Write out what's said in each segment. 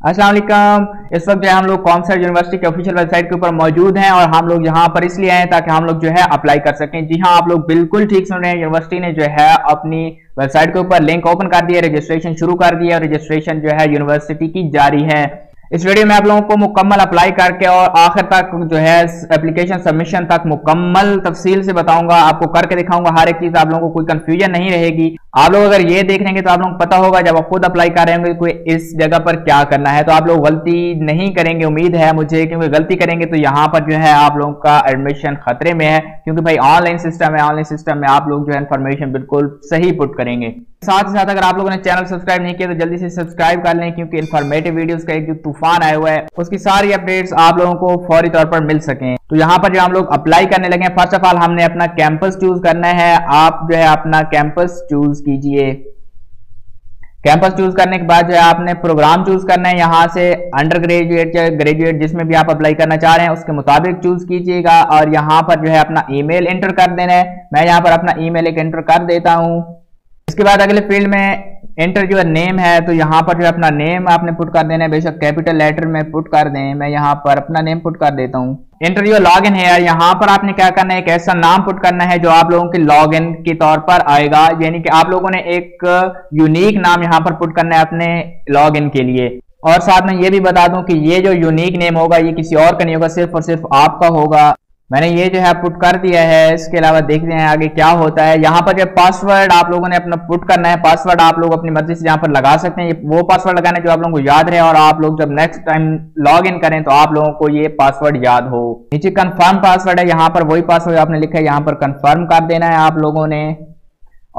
वालेकुम इस वक्त जो है हम लोग कॉमसर यूनिवर्सिटी के ऑफिशियल वेबसाइट के ऊपर मौजूद हैं और हम लोग यहाँ पर इसलिए आए ताकि हम लोग जो है अप्लाई कर सकें। जी हाँ आप लोग बिल्कुल ठीक सुन रहे हैं। यूनिवर्सिटी ने जो है अपनी वेबसाइट के ऊपर लिंक ओपन कर दिया रजिस्ट्रेशन शुरू कर दिया रजिस्ट्रेशन जो है यूनिवर्सिटी की जारी है। इस वीडियो में आप लोगों को मुकम्मल अप्लाई करके और आखिर तक जो है एप्लीकेशन सबमिशन तक मुकम्मल तफसील से बताऊँगा, आपको करके दिखाऊँगा। हर एक चीज़ आप लोगों को कोई कंफ्यूजन नहीं रहेगी। आप लोग अगर ये देख लेंगे तो आप लोगों पता होगा जब आप खुद अप्लाई कर रहे होंगे कोई इस जगह पर क्या करना है। तो आप लोग गलती नहीं करेंगे, उम्मीद है मुझे, क्योंकि गलती करेंगे तो यहाँ पर जो है आप लोगों का एडमिशन खतरे में है, क्योंकि भाई ऑनलाइन सिस्टम है ऑनलाइन सिस्टम में आप लोग जो है इन्फॉर्मेशन बिल्कुल सही पुट करेंगे। साथ ही साथ अगर आप लोगों ने चैनल सब्सक्राइब नहीं किया तो जल्दी से सब्सक्राइब कर लें, क्योंकि इन्फॉर्मेटिव वीडियोस का एक जो तूफ़ान आया हुआ है, उसकी सारी अपडेट्स आप लोगों को फौरी तौर पर मिल सकें। तो यहाँ पर जो हम लोग अप्लाई करने लगे फ़र्स्ट ऑफ़ ऑल हमने अपना कैंपस चूज़ करना है। आप जो है अपना कैंपस चूज़ कीजिए। कैंपस चूज़ करने के बाद जो है आपने प्रोग्राम चूज़ करना है। यहाँ से अंडर ग्रेजुएट या ग्रेजुएट जिसमें भी आप अप्लाई करना चाह रहे हैं, उसके मुताबिक चूज़ कीजिएगा और यहाँ पर जो है अपना ईमेल एंटर कर देना है। मैं यहाँ पर अपना ईमेल एक एंटर कर देता हूँ। इसके बाद अगले फ़ील्ड में एंटर जो नेम है तो यहाँ पर जो अपना नेम आपने पुट कर देना है, बेशक कैपिटल लेटर में पुट कर दें, मैं यहाँ पर अपना नेम पुट कर देता हूँ। एंटर लॉग इन है यहाँ पर आपने क्या करना है, एक ऐसा नाम पुट करना है जो आप लोगों के लॉग इन के तौर पर आएगा, यानी कि आप लोगों ने एक यूनिक नाम यहाँ पर पुट करना है अपने लॉग इन के लिए। और साथ में ये भी बता दूँ कि ये जो यूनिक नेम होगा, ये किसी और का नहीं होगा, सिर्फ़ और सिर्फ़ आपका होगा। मैंने ये जो है पुट कर दिया है, इसके अलावा देखते हैं आगे क्या होता है। यहाँ पर जो पासवर्ड आप लोगों ने अपना पुट करना है पासवर्ड आप लोग अपनी मर्ज़ी से यहाँ पर लगा सकते हैं। वो पासवर्ड लगाना जो आप लोगों को याद रहे और आप लोग जब नेक्स्ट टाइम लॉग इन करें तो आप लोगों को ये पासवर्ड याद हो। नीचे कन्फर्म पासवर्ड है, यहाँ पर वही पासवर्ड आपने लिखा है, यहाँ पर कन्फर्म कर देना है आप लोगों ने।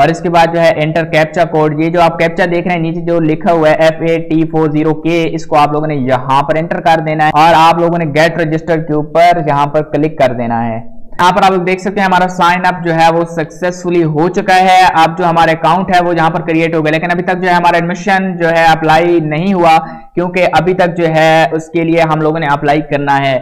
और इसके बाद जो है एंटर कैप्चा कोड ये जो आप कैप्चा देख रहे हैं, नीचे जो लिखा हुआ है F A T four zero के इसको आप लोगों ने यहाँ पर एंटर कर देना है और आप लोगों ने गेट रजिस्टर के ऊपर यहाँ पर क्लिक कर देना है। यहाँ पर आप लोग देख सकते हैं हमारा साइन अप जो है वो सक्सेसफुली हो चुका है। अब जो हमारे अकाउंट है वो यहाँ पर क्रिएट हो गया, लेकिन अभी तक जो है हमारा एडमिशन जो है अप्लाई नहीं हुआ, क्योंकि अभी तक जो है उसके लिए हम लोगों ने अप्लाई करना है।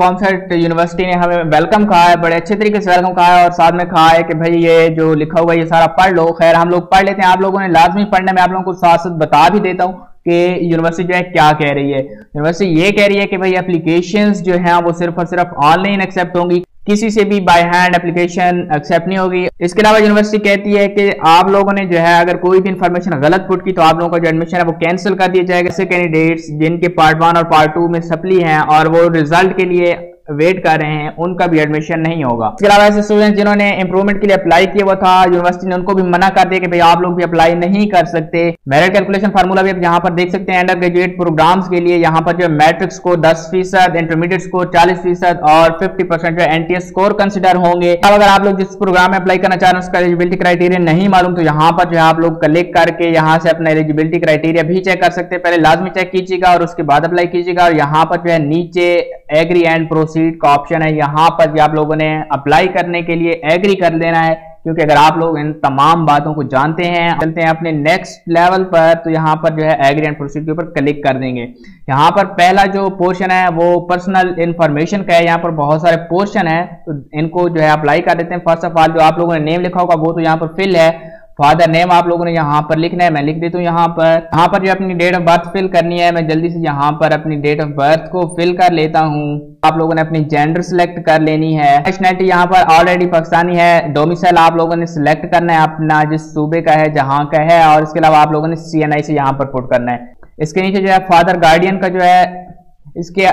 कॉन्सर्ट यूनिवर्सिटी ने हमें वेलकम कहा है, बड़े अच्छे तरीके से वेलकम कहा है और साथ में कहा है कि भाई ये जो लिखा हुआ है, ये सारा पढ़ लो। खैर, हम लोग पढ़ लेते हैं। आप लोगों ने लाजमी पढ़ने में आप लोगों को साथ साथ बता भी देता हूँ कि यूनिवर्सिटी जो है क्या कह रही है। यूनिवर्सिटी ये कह रही है कि भाई एप्लीकेशंस जो है, वो सिर्फ़ और सिर्फ़ ऑनलाइन एक्सेप्ट होंगी। किसी से भी बाय हैंड एप्लीकेशन एक्सेप्ट नहीं होगी। इसके अलावा यूनिवर्सिटी कहती है कि आप लोगों ने जो है, अगर कोई भी इन्फॉर्मेशन गलत पुट की तो आप लोगों का जो एडमिशन है, वो कैंसिल कर दिया जाएगा। ऐसे कैंडिडेट्स जिनके पार्ट वन और पार्ट टू में सप्ली हैं और वो रिज़ल्ट के लिए वेट कर रहे हैं, उनका भी एडमिशन नहीं होगा। इसके अलावा ऐसे स्टूडेंट जिन्होंने इंप्रूवमेंट के लिए अप्लाई किया हुआ था यूनिवर्सिटी ने उनको भी मना कर दिया कि भाई आप लोग भी अप्लाई नहीं कर सकते। मेरिट कैलकुलेशन फार्मूला भी आप यहाँ पर देख सकते हैं अंडर ग्रेजुएट प्रोग्राम्स के लिए यहाँ पर जो मैट्रिक स्कोर दस फ़ीसद इंटरमीडिएट स्कोर चालीस फ़ीसद और फिफ्टी परसेंट जो एनटीएस स्कोर कंसिडर होंगे। अब अगर आप लोग जिस प्रोग्राम में अप्लाई करना चाह रहे हैं, उसका एलिजिबिलिटी क्राइटेरिया नहीं मालूम तो यहाँ पर जो है आप लोग क्लिक करके यहाँ से अपना एलिजिबिलिटी क्राइटेरिया भी चेक कर सकते हैं। पहले लाजमी चेक कीजिएगा और उसके बाद अप्लाई कीजिएगा और यहाँ पर जो है नीचे एग्री एंड प्रोसीड का ऑप्शन है। यहाँ पर भी आप लोगों ने अप्लाई करने के लिए एग्री कर लेना है, क्योंकि अगर आप लोग इन तमाम बातों को जानते हैं, चलते हैं अपने नेक्स्ट लेवल पर तो यहाँ पर जो है एग्री एंड प्रोसीड के ऊपर क्लिक कर देंगे। यहाँ पर पहला जो पोर्शन है, वो पर्सनल इंफॉर्मेशन का है। यहाँ पर बहुत सारे पोर्शन है तो इनको जो है अप्लाई कर देते हैं। फ़र्स्ट ऑफ़ ऑल जो आप लोगों ने नेम लिखा होगा, वो तो यहाँ पर फिल है। फादर नेम आप लोगों ने यहाँ पर लिखना है, मैं लिख देता हूँ यहाँ पर। यहाँ पर जो अपनी डेट ऑफ़ बर्थ फिल करनी है, मैं जल्दी से यहाँ पर अपनी डेट ऑफ़ बर्थ को फिल कर लेता हूँ। आप लोगों ने अपनी जेंडर सिलेक्ट कर लेनी है। नेशनैलिटी यहाँ पर ऑलरेडी पाकिस्तानी है। डोमिसाइल आप लोगों ने सिलेक्ट करना है अपना, जिस सूबे का है, जहाँ का है, और इसके अलावा आप लोगों ने सी एन आई से यहाँ पर पुट करना है। इसके नीचे जो है फादर गार्डियन का जो है, इसके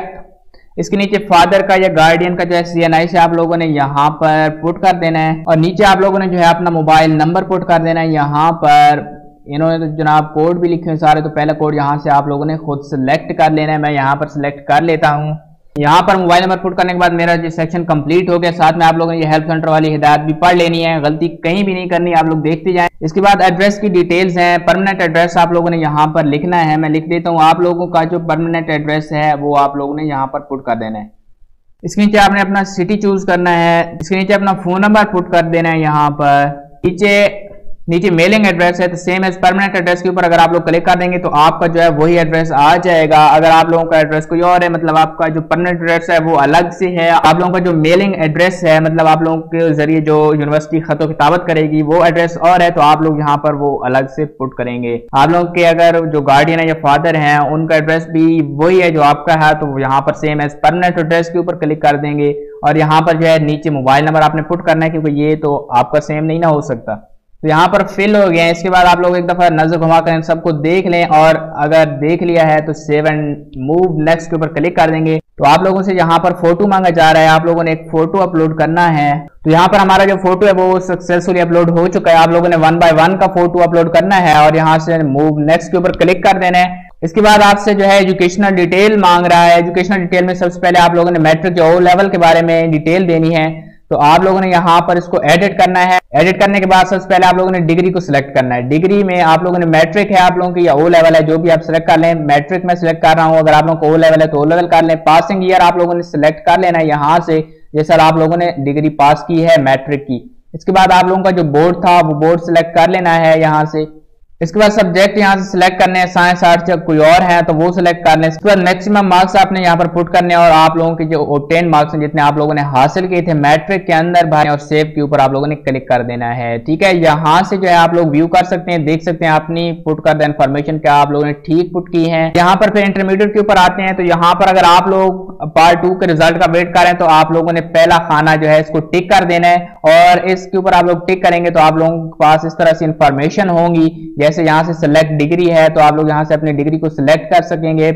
इसके नीचे फादर का या गार्डियन का जो है सी एन आई से आप लोगों ने यहाँ पर पुट कर देना है और नीचे आप लोगों ने जो है अपना मोबाइल नंबर पुट कर देना है यहाँ पर। इन्होंने तो जनाब कोड भी लिखे हैं सारे तो पहला कोड यहाँ से आप लोगों ने खुद सेलेक्ट कर लेना है। मैं यहाँ पर सिलेक्ट कर लेता हूँ। यहाँ पर मोबाइल नंबर पुट करने के बाद मेरा जो सेक्शन कंप्लीट हो गया, साथ में आप लोगों ने ये हेल्प सेंटर वाली हिदायत भी पढ़ लेनी है, गलती कहीं भी नहीं करनी, आप लोग देखते जाएँ। इसके बाद एड्रेस की डिटेल्स हैं परमानेंट एड्रेस आप लोगों ने यहाँ पर लिखना है, मैं लिख देता हूँ, आप लोगों का जो परमानेंट एड्रेस है, वो आप लोगों ने यहाँ पर पुट कर देना है। इसके नीचे आपने अपना सिटी चूज़ करना है, इसके नीचे अपना फ़ोन नंबर पुट कर देना है यहाँ पर। नीचे नीचे मेलिंग एड्रेस है तो सेम एज परमानेंट एड्रेस के ऊपर अगर आप लोग क्लिक कर देंगे तो आपका जो है वही एड्रेस आ जाएगा। अगर आप लोगों का एड्रेस कोई और है मतलब आपका जो परमानेंट एड्रेस है, वो अलग से है। आप लोगों का जो मेलिंग एड्रेस है मतलब आप लोगों के ज़रिए जो यूनिवर्सिटी खतों किताबत करेगी, वो एड्रेस और है तो आप लोग यहाँ पर वो अलग से पुट करेंगे। आप लोग के अगर जो गार्डियन है या फादर है, उनका एड्रेस भी वही है जो आपका है तो यहाँ पर सेम एज परमानेंट एड्रेस के ऊपर क्लिक कर देंगे। और यहाँ पर जो है नीचे मोबाइल नंबर आपने पुट करना है, क्योंकि ये तो आपका सेम नहीं ना हो सकता। तो यहाँ पर फिल हो गया है। इसके बाद आप लोग एक दफ़ा नज़र घुमा कर सबको देख लें और अगर देख लिया है तो सेव एंड मूव नेक्स्ट के ऊपर क्लिक कर देंगे। तो आप लोगों से यहाँ पर फ़ोटो मांगा जा रहा है। आप लोगों ने एक फ़ोटो अपलोड करना है। तो यहाँ पर हमारा जो फ़ोटो है वो सक्सेसफुली अपलोड हो चुका है। आप लोगों ने वन बाय वन का फ़ोटो अपलोड करना है और यहाँ से मूव नेक्स्ट के ऊपर क्लिक कर देना है। इसके बाद आपसे जो है एजुकेशनल डिटेल मांग रहा है। एजुकेशनल डिटेल में सबसे पहले आप लोगों ने मैट्रिक या ओ लेवल के बारे में डिटेल देनी है। तो आप लोगों ने यहाँ पर इसको एडिट करना है। एडिट करने के बाद सबसे पहले आप लोगों ने डिग्री को सिलेक्ट करना है। डिग्री में आप लोगों ने मैट्रिक है आप लोगों की या ओ लेवल है, जो भी आप सिलेक्ट कर लें मैट्रिक में सिलेक्ट कर रहा हूँ। अगर आप लोगों को ओ लेवल है तो ओ लेवल कर लें। पासिंग ईयर आप लोगों ने सिलेक्ट कर लेना है यहाँ से। जैसे आप लोगों ने डिग्री पास की है मैट्रिक की। इसके बाद आप लोगों का जो बोर्ड था, वो बोर्ड सिलेक्ट कर लेना है यहाँ से। इसके बाद सब्जेक्ट यहाँ से सिलेक्ट करने हैं साइंस आर्ट्स या कोई और है तो वो सिलेक्ट कर लें। इसके बाद मैक्सिमम मार्क्स आपने यहाँ पर पुट करने और आप लोगों के जो टेन मार्क्स हैं, जितने आप लोगों ने हासिल किए थे मैट्रिक के अंदर भाई और सेव के ऊपर आप लोगों ने क्लिक कर देना है। ठीक है, यहाँ से जो है आप लोग व्यू कर सकते हैं, देख सकते हैं अपनी पुट कर इन्फॉर्मेशन क्या आप लोगों ने ठीक पुट की है। यहाँ पर फिर इंटरमीडिएट के ऊपर आते हैं तो यहाँ पर अगर आप लोग पार्ट टू के रिज़ल्ट का वेट करें तो आप लोगों ने पहला खाना जो है इसको टिक कर देना है, और इसके ऊपर आप लोग टिक करेंगे तो आप लोगों के पास इस तरह से इंफॉर्मेशन होंगी जैसे यहाँ से सिलेक्ट डिग्री है तो आप लोग यहाँ से अपनी डिग्री को सिलेक्ट कर सकेंगे।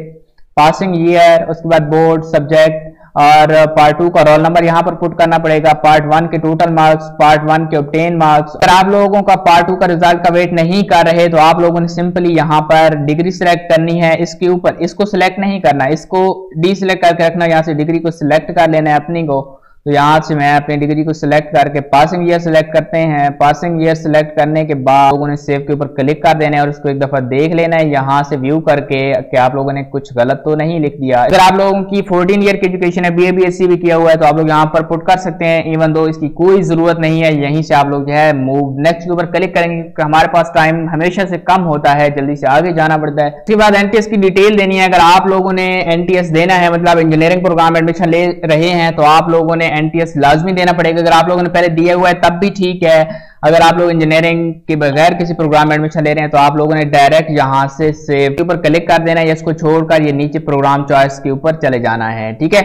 पासिंग ईयर उसके बाद बोर्ड सब्जेक्ट और पार्ट टू का रोल नंबर यहाँ पर पुट करना पड़ेगा। पार्ट वन के टोटल मार्क्स पार्ट वन के ऑप्टेन मार्क्स अगर आप लोगों का पार्ट टू का रिज़ल्ट का वेट नहीं कर रहे तो आप लोगों ने सिंपली यहाँ पर डिग्री सिलेक्ट करनी है। इसके ऊपर, इसको सिलेक्ट नहीं करना, इसको डी सिलेक्ट करके रखना, यहाँ से डिग्री को सिलेक्ट कर लेना है अपनी को। तो यहाँ से मैं अपनी डिग्री को सिलेक्ट करके पासिंग ईयर सिलेक्ट करते हैं। पासिंग ईयर सिलेक्ट करने के बाद लोगों ने सेव के ऊपर क्लिक कर देना है और इसको एक दफ़ा देख लेना है। यहाँ से व्यू करके कि आप लोगों ने कुछ गलत तो नहीं लिख दिया। अगर आप लोगों की 14 ईयर की एजुकेशन है बी ए भी किया हुआ है तो आप लोग यहाँ पर पुट कर सकते हैं। इवन दो इसकी कोई ज़रूरत नहीं है, यहीं से आप लोग जो है मूव नेक्स्ट के ऊपर क्लिक करेंगे हमारे पास टाइम हमेशा से कम होता है, जल्दी से आगे जाना पड़ता है। उसके बाद एनटीएस की डिटेल देनी है। अगर आप लोगों ने एनटीएस देना है मतलब इंजीनियरिंग प्रोग्राम एडमिशन ले रहे हैं तो आप लोगों ने एनटीएस लाजमी देना पड़ेगा। अगर आप लोगों ने पहले दिया हुआ है, तब भी ठीक है। अगर आप लोग इंजीनियरिंग के बगैर किसी प्रोग्राम में एडमिशन ले रहे हैं तो आप लोगों ने डायरेक्ट यहाँ से सेव के ऊपर क्लिक कर देना है इसको छोड़कर ये नीचे प्रोग्राम चॉइस के ऊपर चले जाना है। ठीक है?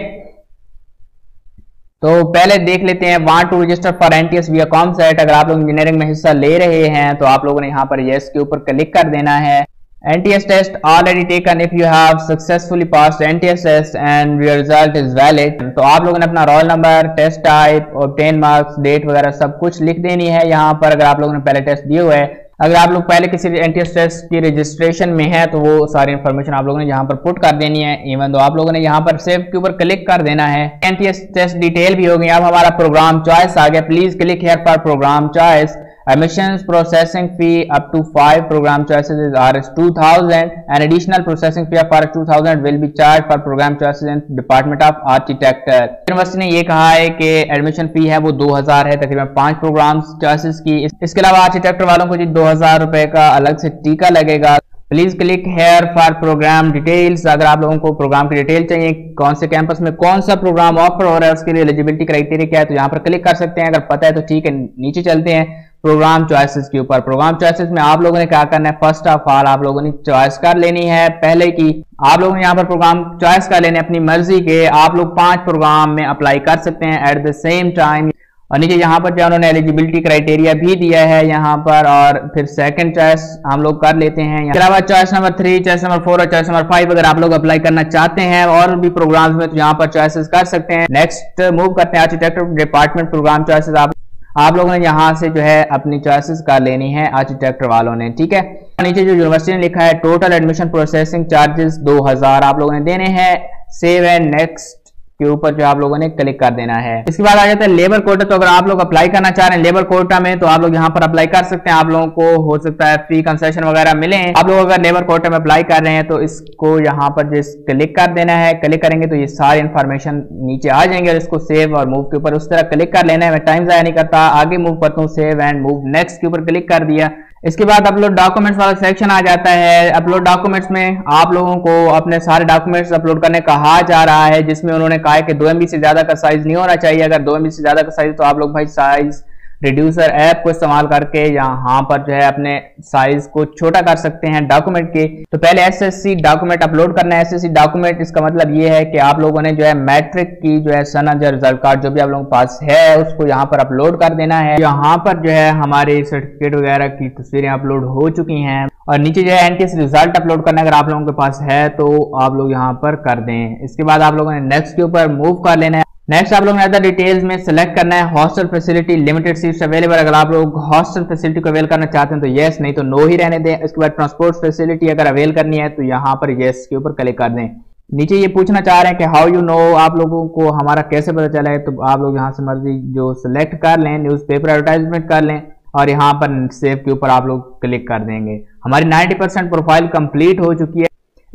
तो पहले देख लेते हैं want to register for NTS we कॉम सेट अगर आप लोग इंजीनियरिंग में हिस्सा ले रहे हैं तो आप लोगों ने यहाँ पर यस के ऊपर क्लिक कर देना है। NTS test already taken if you have successfully passed NTS test and your result is valid. तो आप लोगों ने अपना रोल नंबर टेस्ट टाइप और टेन मार्क्स डेट वगैरह सब कुछ लिख देनी है यहाँ पर अगर आप लोगों ने पहले टेस्ट दिए हुए है। अगर आप लोग पहले किसी एनटीएस टेस्ट की रजिस्ट्रेशन में है तो वो सारी इन्फॉर्मेशन आप लोगों ने यहाँ पर पुट कर देनी है। इवन तो आप लोगों ने यहाँ पर सेव के ऊपर क्लिक कर देना है। एनटीएस टेस्ट डिटेल भी हो गई अब हमारा प्रोग्राम चॉइस आ गया। Please click here for program choice Emissions processing fee up to five program choices is Rs 2000 and additional processing fee of Rs 2000 will be charged for program choices in Department of Architecture. University ने ये कहा है कि admission फ़ी है वो 2000 है, तकरीबन पाँच प्रोग्राम चॉइसेस की। इसके अलावा आर्किटेक्टर वालों को जी दो हज़ार रुपए का अलग से टीका लगेगा। Please click here for program details अगर आप लोगों को प्रोग्राम की डिटेल चाहिए, कौन से कैंपस में कौन सा प्रोग्राम ऑफ़र हो रहा है, उसके लिए एलिजिबिलिटी क्राइटेरिया क्या है तो यहाँ पर क्लिक कर सकते हैं। अगर पता है तो ठीक है, नीचे चलते हैं। प्रोग्राम चॉइसेस के ऊपर। प्रोग्राम चॉइसेस में आप लोगों ने क्या करना है? फ़र्स्ट ऑफ़ ऑल आप लोगों ने चॉइस कर लेनी है। पहले की आप लोगों ने यहाँ पर प्रोग्राम चॉइस कर लेने, अपनी मर्ज़ी के आप लोग पाँच प्रोग्राम में अप्लाई कर सकते हैं एट द सेम टाइम और नीचे यहाँ पर जो उन्होंने एलिजिबिलिटी क्राइटेरिया भी दिया है यहाँ पर, और फिर सेकंड चॉइस हम लोग कर लेते हैं। इसके अलावा choice number three choice number four और चॉइस नंबर फाइव अगर आप लोग अप्लाई करना चाहते हैं, और भी प्रोग्राम्स में तो यहाँ पर चॉइसेस कर सकते हैं। नेक्स्ट मूव करते हैं। आर्किटेक्चर डिपार्टमेंट प्रोग्राम चॉइसेस आप आप लोगों ने यहाँ से जो है अपनी चॉइसेस कर लेनी है आर्किटेक्टर वालों ने, ठीक है? नीचे जो यूनिवर्सिटी ने लिखा है टोटल एडमिशन प्रोसेसिंग चार्जेस 2000 आप लोगों ने देने हैं सेव एंड नेक्स्ट के ऊपर जो आप लोगों ने क्लिक कर देना है। इसके बाद आ जाता है लेबर कोटा तो अगर आप लोग अप्लाई करना चाह रहे हैं लेबर कोटा में तो आप लोग यहाँ पर अप्लाई कर सकते हैं। आप लोगों को हो सकता है फ्री कंसेशन वगैरह मिले। आप लोग अगर लेबर कोटा में अप्लाई कर रहे हैं तो इसको यहाँ पर जिस क्लिक कर देना है क्लिक करेंगे तो ये सारी इन्फॉर्मेशन नीचे आ जाएँगे। और इसको सेव और मूव के ऊपर उस तरह क्लिक कर लेना है। मैं टाइम जाया नहीं करता। आगे मूव करता हूँ सेव एंड मूव नेक्स्ट के ऊपर क्लिक कर दिया। इसके बाद अपलोड डॉक्यूमेंट्स वाला सेक्शन आ जाता है। अपलोड डॉक्यूमेंट्स में आप लोगों को अपने सारे डॉक्यूमेंट्स अपलोड करने कहा जा रहा है, जिसमें उन्होंने कहा है कि दो एमबी से ज़्यादा का साइज़ नहीं होना चाहिए। अगर दो एमबी से ज़्यादा का साइज़ तो आप लोग भाई साइज़ रिड्यूसर ऐप को इस्तेमाल करके यहाँ पर जो है अपने साइज़ को छोटा कर सकते हैं डॉक्यूमेंट के। तो पहले एसएससी डॉक्यूमेंट अपलोड करना है। एसएससी डॉक्यूमेंट इसका मतलब ये है कि आप लोगों ने जो है मैट्रिक की जो है सनद या रिज़ल्ट कार्ड जो भी आप लोगों के पास है, उसको यहाँ पर अपलोड कर देना है। यहाँ पर जो है हमारे सर्टिफिकेट वगैरह की तस्वीरें अपलोड हो चुकी हैं और नीचे जो है एनटीएस रिज़ल्ट अपलोड करना अगर आप लोगों के पास है तो आप लोग यहाँ पर कर दें। इसके बाद आप लोगों ने नेक्स्ट के ऊपर मूव कर लेना है। नेक्स्ट आप लोग अदर डिटेल्स में सेलेक्ट करना है hostel facility limited seats available अगर आप लोग हॉस्टल फैसिलिटी को अवेल करना चाहते हैं तो येस नहीं तो नो ही रहने दें। इसके बाद ट्रांसपोर्ट फैसिलिटी अगर अवेल करनी है तो यहाँ पर येस के ऊपर क्लिक कर दें। नीचे ये पूछना चाह रहे हैं कि हाउ यू नो आप लोगों को हमारा कैसे पता चला है? तो आप लोग यहाँ से मर्ज़ी जो सिलेक्ट कर लें न्यूज़पेपर एडवर्टाइजमेंट कर लें और यहाँ पर सेव के ऊपर आप लोग क्लिक कर देंगे। हमारी 90 परसेंट प्रोफ़ाइल कंप्लीट हो चुकी है।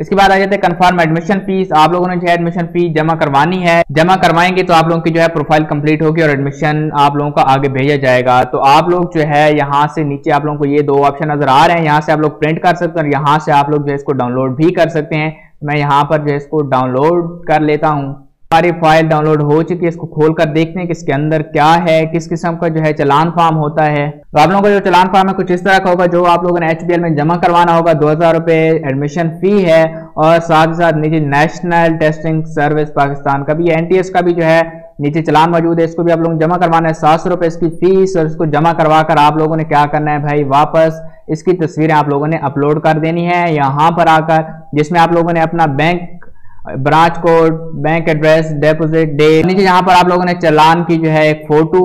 इसके बाद आ जाते हैं कन्फर्म एडमिशन फ़ीस आप लोगों ने जो है एडमिशन फ़ीस जमा करवानी है। जमा करवाएँगे तो आप लोगों की जो है प्रोफ़ाइल कंप्लीट होगी और एडमिशन आप लोगों का आगे भेजा जाएगा। तो आप लोग जो है यहाँ से नीचे आप लोगों को ये दो ऑप्शन नज़र आ रहे हैं। यहाँ से आप लोग प्रिंट कर सकते हैं और यहाँ से आप लोग जो है इसको डाउनलोड भी कर सकते हैं। मैं यहाँ पर जो है इसको डाउनलोड कर लेता हूँ। हमारी फ़ाइल डाउनलोड हो चुकी है, इसको खोल कर कि इसके अंदर क्या है, किस किस्म का जो है चलान फॉर्म होता है। तो आप लोगों का जो चलान फॉर्म है कुछ इस तरह का होगा, जो आप लोगों ने एचबीएल में जमा करवाना होगा, दो हज़ार रुपए एडमिशन फ़ी है और साथ ही साथ नीचे नेशनल टेस्टिंग सर्विस पाकिस्तान का भी एनटीएस का भी जो है नीचे चलान मौजूद है, इसको भी आप लोगों जमा करवाना है। सात सौ इसकी फ़ीस और इसको जमा करवा कर आप लोगों ने क्या करना है भाई, वापस इसकी तस्वीरें आप लोगों ने अपलोड कर देनी है। यहाँ पर आकर जिसमें आप लोगों ने अपना bank branch code bank address deposit day नीचे यहाँ पर आप लोगों ने चलान की जो है एक फ़ोटो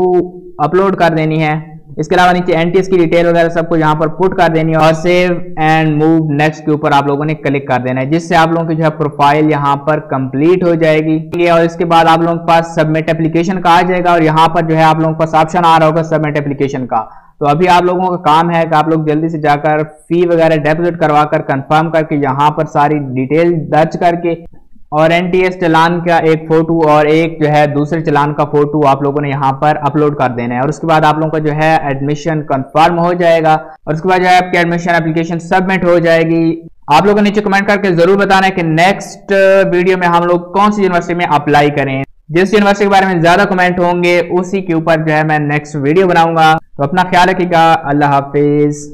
अपलोड कर देनी है। इसके अलावा नीचे एनटीएस की डिटेल वगैरह सबको यहाँ पर पुट कर देनी है और सेव एंड मूव नेक्स्ट के ऊपर आप लोगों ने क्लिक कर देना है, जिससे आप लोगों की जो है प्रोफ़ाइल यहाँ पर कंप्लीट हो जाएगी। और इसके बाद आप लोगों के पास सबमिट एप्लीकेशन का आ जाएगा और यहाँ पर जो है आप लोगों के पास ऑप्शन आ रहा होगा सबमिट एप्लीकेशन का। तो अभी आप लोगों का काम है कि आप लोग जल्दी से जाकर फ़ी वगैरह डेपोजिट करवा कर कंफर्म करके यहाँ पर सारी डिटेल दर्ज करके और एनटीएस चलान का एक फ़ोटो और एक जो है दूसरे चलान का फ़ोटो आप लोगों ने यहाँ पर अपलोड कर देना है। और उसके बाद आप लोगों का जो है एडमिशन कंफर्म हो जाएगा। और उसके बाद जो है आपकी एडमिशन एप्लीकेशन सबमिट हो जाएगी। आप लोगों नीचे कमेंट करके ज़रूर बताना है कि नेक्स्ट वीडियो में हम लोग कौन सी यूनिवर्सिटी में अप्लाई करें। जिस यूनिवर्सिटी के बारे में ज़्यादा कमेंट होंगे, उसी के ऊपर जो है मैं नेक्स्ट वीडियो बनाऊँगा। तो अपना ख्याल रखिएगा। अल्लाह हाफिज।